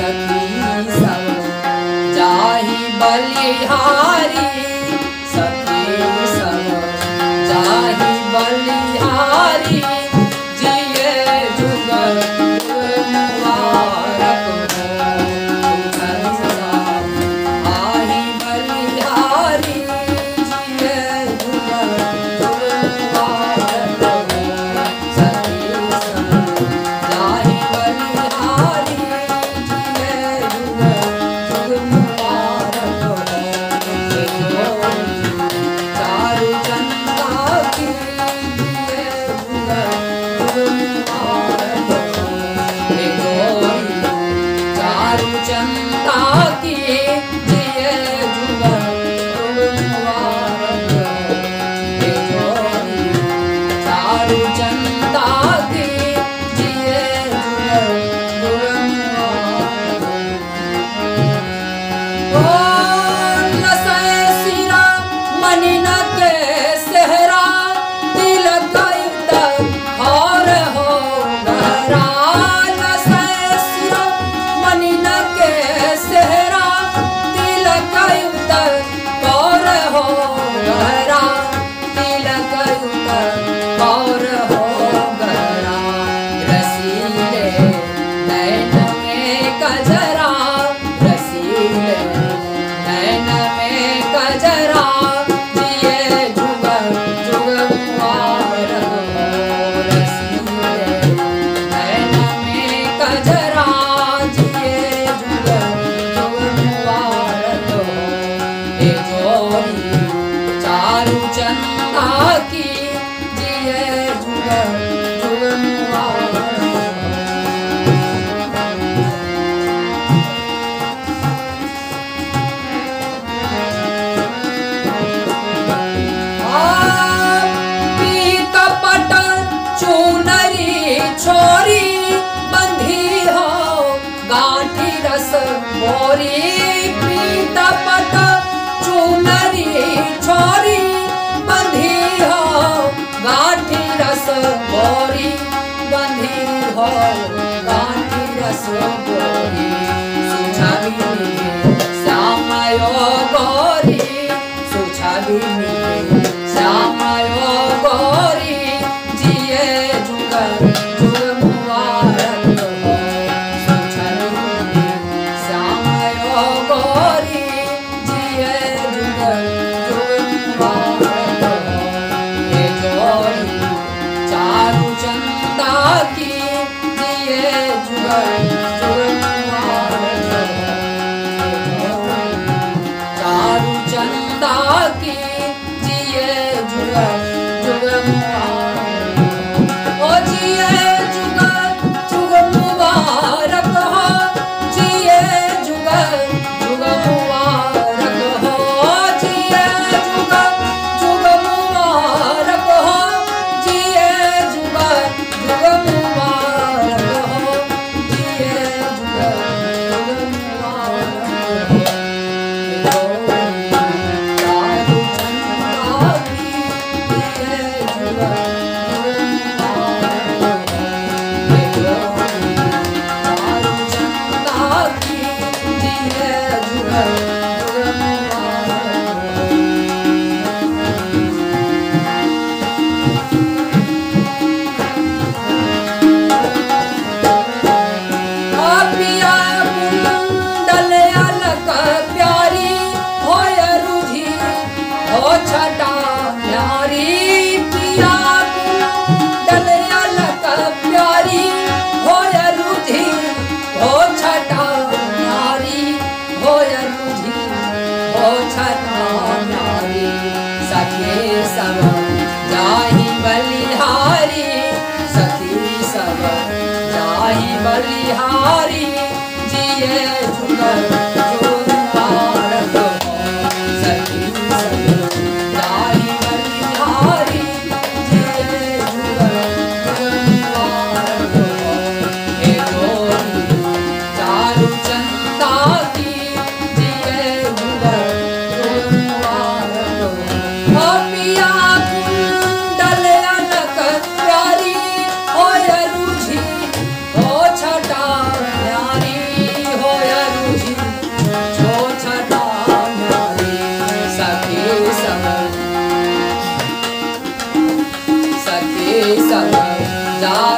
सखी सब जाही बलिहारी साठी रस मोरी पीता पता, चुनरी छोरी बंधी हो। गाठी रस मोरी बंधी हो। गाठी रस मोरी सुझावी श्यामयो Gauri सुझावी Gloria. Sangam, Sangam,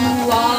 Allah.